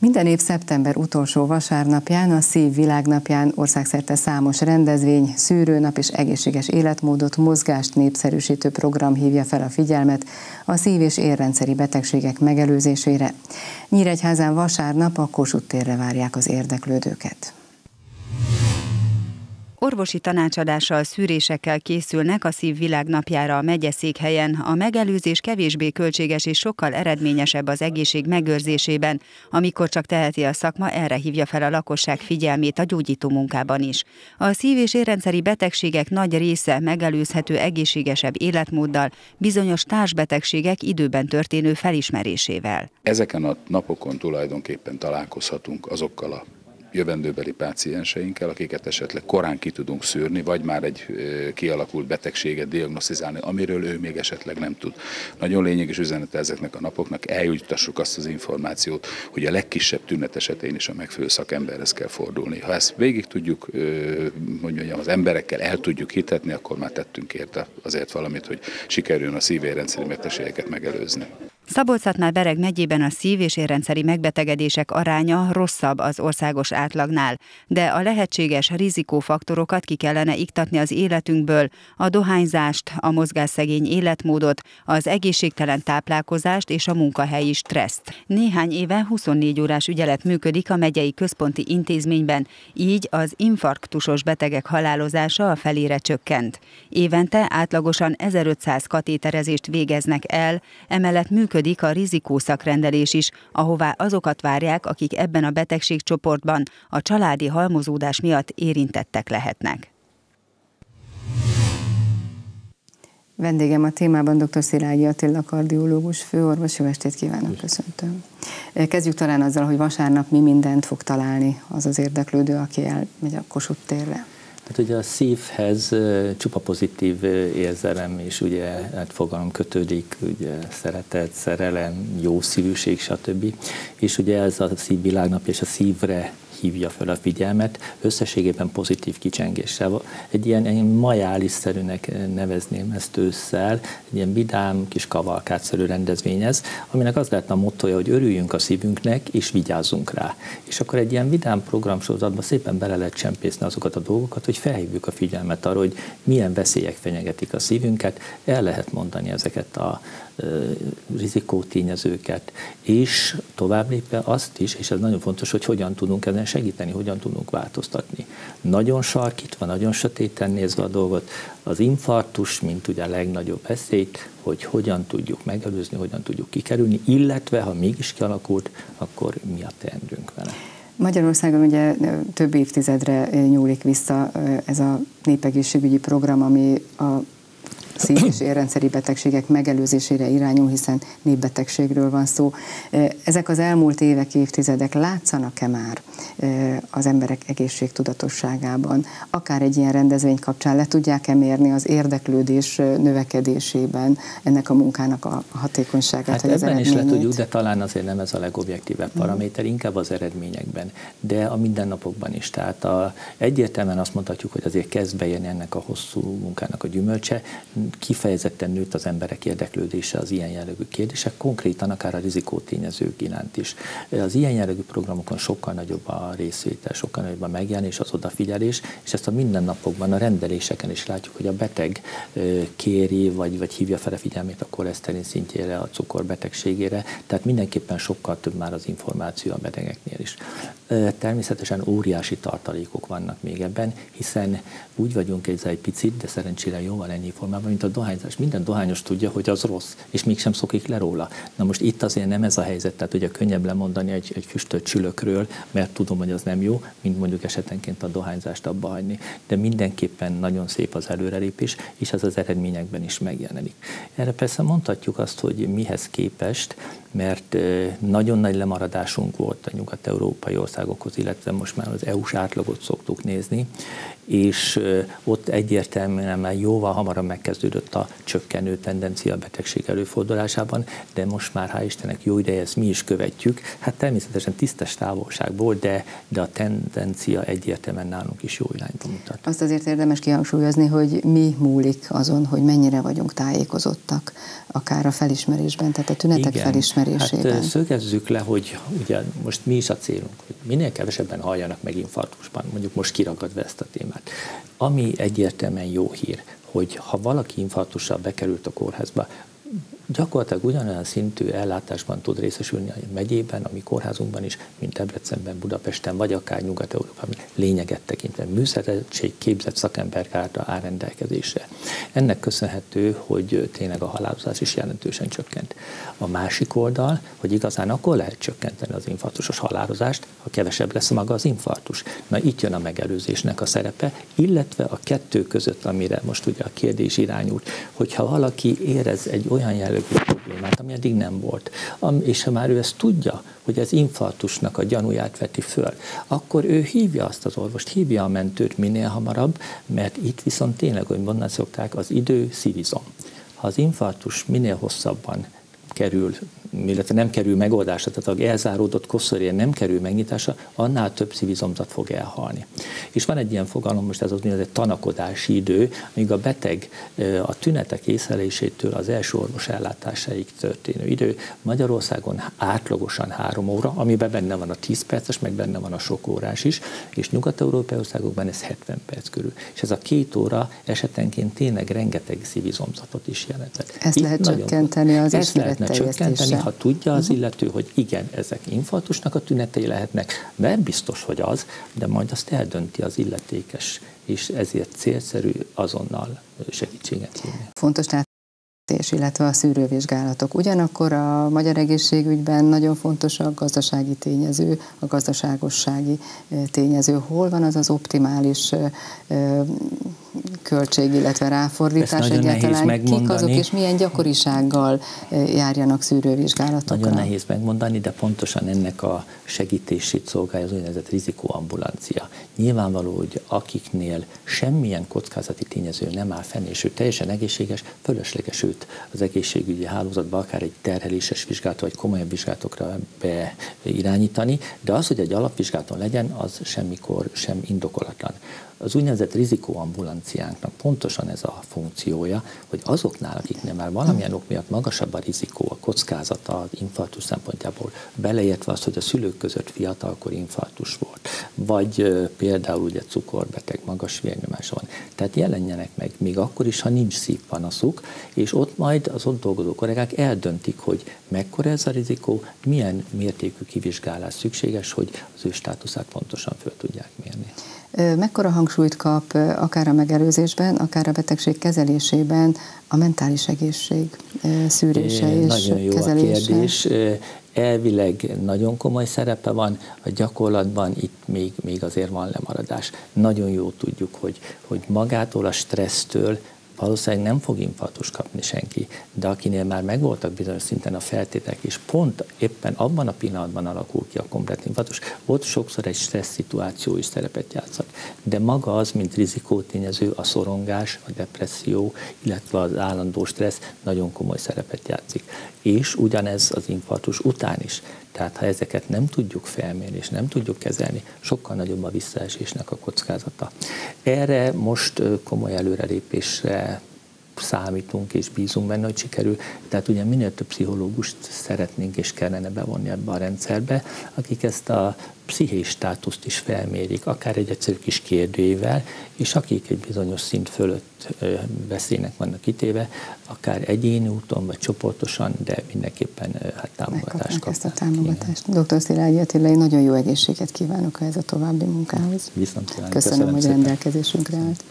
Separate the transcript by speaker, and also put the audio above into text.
Speaker 1: Minden év szeptember utolsó vasárnapján, a Szív Világnapján országszerte számos rendezvény, szűrőnap és egészséges életmódot, mozgást népszerűsítő program hívja fel a figyelmet a szív- és érrendszeri betegségek megelőzésére. Nyíregyházán vasárnap a Kossuth térre várják az érdeklődőket.
Speaker 2: Orvosi tanácsadással, szűrésekkel készülnek a Szív Világnapjára a megyeszékhelyen. A megelőzés kevésbé költséges és sokkal eredményesebb az egészség megőrzésében, amikor csak teheti a szakma, erre hívja fel a lakosság figyelmét a gyógyító munkában is. A szív- és érrendszeri betegségek nagy része megelőzhető egészségesebb életmóddal, bizonyos társbetegségek időben történő felismerésével.
Speaker 3: Ezeken a napokon tulajdonképpen találkozhatunk azokkal a jövendőbeli pácienseinkkel, akiket esetleg korán ki tudunk szűrni, vagy már egy kialakult betegséget diagnosztizálni, amiről ő még esetleg nem tud. Nagyon lényeges üzenete ezeknek a napoknak, eljuttassuk azt az információt, hogy a legkisebb tünet esetén is a megfelelő szakemberhez kell fordulni. Ha ezt végig tudjuk, mondjam, az emberekkel el tudjuk hitetni, akkor már tettünk érte azért valamit, hogy sikerüljön a szívérendszeri betegségeket megelőzni
Speaker 2: szabolcs már Bereg megyében a szív- és érrendszeri megbetegedések aránya rosszabb az országos átlagnál, de a lehetséges rizikófaktorokat ki kellene iktatni az életünkből, a dohányzást, a mozgásszegény életmódot, az egészségtelen táplálkozást és a munkahelyi stresszt. Néhány éve 24 órás ügyelet működik a megyei központi intézményben, így az infarktusos betegek halálozása a felére csökkent. Évente átlagosan 1500 katéterezést végeznek el, emellett működik működik a rizikószakrendelés is, ahová azokat várják, akik ebben a betegségcsoportban a családi halmozódás miatt érintettek lehetnek.
Speaker 1: Vendégem a témában dr. Szilágyi Attila kardiológus, főorvos. Jó estét kívánok, köszöntöm. Kezdjük talán azzal, hogy vasárnap mi mindent fog találni az az érdeklődő, aki elmegy a Kossuth térre.
Speaker 4: Hát ugye a szívhez csupa pozitív érzelem és ugye hát fogalom kötődik, ugye szeretet, szerelem, jó szívűség, stb. És ugye ez a szívvilágnap és a szívre hívja fel a figyelmet, összességében pozitív kicsengéssel. Egy ilyen, ilyen majális-szerűnek nevezném ezt ősszel, egy ilyen vidám, kis kavalkátszerű rendezvény ez, aminek az lehetne a mottoja, hogy örüljünk a szívünknek, és vigyázzunk rá. És akkor egy ilyen vidám programsorozatban szépen bele lehet csempészni azokat a dolgokat, hogy felhívjuk a figyelmet arra, hogy milyen veszélyek fenyegetik a szívünket, el lehet mondani ezeket a rizikótényezőket, és tovább lépve azt is, és ez nagyon fontos, hogy hogyan tudunk ezen segíteni, hogyan tudunk változtatni. Nagyon sarkítva, nagyon sötéten nézve a dolgot, az infarktus, mint ugye a legnagyobb veszélyt, hogy hogyan tudjuk megelőzni, hogyan tudjuk kikerülni, illetve ha mégis kialakult, akkor mi a teendőnk vele.
Speaker 1: Magyarországon ugye több évtizedre nyúlik vissza ez a népegészségügyi program, ami a szív- és érrendszeri betegségek megelőzésére irányul, hiszen népbetegségről van szó. Ezek az elmúlt évek, évtizedek látszanak-e már az emberek egészségtudatosságában? Akár egy ilyen rendezvény kapcsán le tudják-e mérni az érdeklődés növekedésében ennek a munkának a hatékonyságát,
Speaker 4: hát vagy az ebben is le tudjuk, de talán azért nem ez a legobjektívebb paraméter, inkább az eredményekben, de a mindennapokban is. Tehát a, egyértelműen azt mondhatjuk, hogy azért kezd bejönni ennek a hosszú munkának a gyümölcse, kifejezetten nőtt az emberek érdeklődése az ilyen jellegű kérdések, konkrétan akár a rizikótényezők iránt is. Az ilyen jellegű programokon sokkal nagyobb a részvétel, sokkal nagyobb a megjelenés, az odafigyelés, és ezt a mindennapokban, a rendeléseken is látjuk, hogy a beteg kéri, vagy, vagy hívja fel a figyelmét a koleszterin szintjére, a cukorbetegségére, tehát mindenképpen sokkal több már az információ a betegeknél is. Természetesen óriási tartalékok vannak még ebben, hiszen úgy vagyunk ez egy picit, de szerencsére jóval ennyi formában, mint a dohányzás. Minden dohányos tudja, hogy az rossz, és mégsem szokik le róla. Na most itt azért nem ez a helyzet, tehát ugye könnyebb lemondani egy, egy füstölt csülökről, mert tudom, hogy az nem jó, mint mondjuk esetenként a dohányzást abba hagyni. De mindenképpen nagyon szép az előrelépés, és ez az eredményekben is megjelenik. Erre persze mondhatjuk azt, hogy mihez képest, mert nagyon nagy lemaradásunk volt a nyugat-európai országokhoz, illetve most már az EU-s átlagot szoktuk nézni, és ott egyértelműen már jóval hamarabb megkezdődött a csökkenő tendencia a betegség előfordulásában, de most már, hál' Istennek, jó ideje, ezt mi is követjük. Hát természetesen tisztes távolságból, de, de a tendencia egyértelműen nálunk is jó irányba mutat.
Speaker 1: Azt azért érdemes kihangsúlyozni, hogy mi múlik azon, hogy mennyire vagyunk tájékozottak, akár a felismerésben, tehát a tünetek Igen, felismerésében.
Speaker 4: Hát szögezzük le, hogy ugye most mi is a célunk, hogy minél kevesebben halljanak meg infarktusban, mondjuk most kiragadva ezt a témát. Ami egyértelműen jó hír, hogy ha valaki infarktussal bekerült a kórházba, gyakorlatilag ugyanolyan szintű ellátásban tud részesülni a megyében, a mi kórházunkban is, mint Debrecenben, Budapesten, vagy akár Nyugat-Európában, lényeget tekintve műszeretség képzett szakemberkárta áll rendelkezésre. Ennek köszönhető, hogy tényleg a halálozás is jelentősen csökkent. A másik oldal, hogy igazán akkor lehet csökkenteni az infarktusos halálozást, ha kevesebb lesz maga az infarktus. Na itt jön a megelőzésnek a szerepe, illetve a kettő között, amire most ugye a kérdés irányult, hogyha valaki érez egy olyan jellegű problémát, ami eddig nem volt. És ha már ő ezt tudja, hogy az infarktusnak a gyanúját veti föl, akkor ő hívja azt az orvost, hívja a mentőt minél hamarabb, mert itt viszont tényleg, hogy mondani szokták, az idő szívizom. Ha az infarktus minél hosszabban kerül illetve nem kerül megoldásra, tehát a elzáródott koszorén nem kerül megnyitása, annál több szívizomzat fog elhalni. És van egy ilyen fogalom, most ez az úgynevezett tanakodási idő, amíg a beteg a tünetek észlelésétől az első orvos ellátásáig történő idő Magyarországon átlagosan három óra, amiben benne van a 10 perces, meg benne van a sok órás is, és nyugat-európai országokban ez 70 perc körül. És ez a két óra esetenként tényleg rengeteg szívizomzatot is jelentett.
Speaker 1: Ezt Itt lehet csökkenteni az
Speaker 4: Ezt lehetne csökkenteni, ha tudja az mhm. illető, hogy igen, ezek infarktusnak a tünetei lehetnek, mert biztos, hogy az, de majd azt eldönti az illetékes, és ezért célszerű azonnal segítséget hívni.
Speaker 1: Fontos tehát illetve a szűrővizsgálatok. Ugyanakkor a magyar egészségügyben nagyon fontos a gazdasági tényező, a gazdaságossági tényező. Hol van az az optimális költség, illetve ráfordítás egyáltalán? Kik azok és milyen gyakorisággal járjanak szűrővizsgálatokra?
Speaker 4: Nagyon nehéz megmondani, de pontosan ennek a segítését szolgálja az úgynevezett rizikóambulancia. Nyilvánvaló, hogy akiknél semmilyen kockázati tényező nem áll fenn, és ő teljesen egészséges, fölösleges őt az egészségügyi hálózatba akár egy terheléses vizsgálat vagy komolyabb vizsgálatokra beirányítani, de az, hogy egy alapvizsgálaton legyen, az semmikor sem indokolatlan. Az úgynevezett rizikóambulanciánknak pontosan ez a funkciója, hogy azoknál, akiknél már valamilyen ok miatt magasabb a rizikó, a kockázata az infarktus szempontjából, beleértve azt, hogy a szülők között fiatalkor infarktus volt, vagy például ugye cukorbeteg, magas vérnyomása van. Tehát jelenjenek meg még akkor is, ha nincs szívpanaszuk, és ott majd az ott dolgozó kollégák eldöntik, hogy mekkora ez a rizikó, milyen mértékű kivizsgálás szükséges, hogy az ő státuszát pontosan föl tudják mérni.
Speaker 1: Mekkora hangsúlyt kap akár a megelőzésben, akár a betegség kezelésében a mentális egészség szűrése és
Speaker 4: Nagyon jó kezelése? a kérdés. Elvileg nagyon komoly szerepe van, a gyakorlatban itt még, még azért van lemaradás. Nagyon jó tudjuk, hogy, hogy magától a stressztől valószínűleg nem fog infarktus kapni senki, de akinél már megvoltak bizonyos szinten a feltétek, és pont éppen abban a pillanatban alakul ki a komplet infarktus, ott sokszor egy stressz szituáció is szerepet játszott. De maga az, mint rizikótényező, a szorongás, a depresszió, illetve az állandó stressz nagyon komoly szerepet játszik. És ugyanez az infarktus után is. Tehát ha ezeket nem tudjuk felmérni és nem tudjuk kezelni, sokkal nagyobb a visszaesésnek a kockázata. Erre most komoly előrelépésre számítunk és bízunk benne, hogy sikerül. Tehát ugye minél több pszichológust szeretnénk és kellene bevonni ebbe a rendszerbe, akik ezt a pszichés státuszt is felmérik, akár egy egyszerű kis kérdőjével, és akik egy bizonyos szint fölött veszélynek vannak kitéve, akár egyéni úton, vagy csoportosan, de mindenképpen hát támogatást kapnak.
Speaker 1: ezt a támogatást. Dr. Szilágyi Attila, nagyon jó egészséget kívánok ez a további munkához.
Speaker 4: Viszont
Speaker 1: Köszönöm, Köszönöm hogy szépen. rendelkezésünkre állt.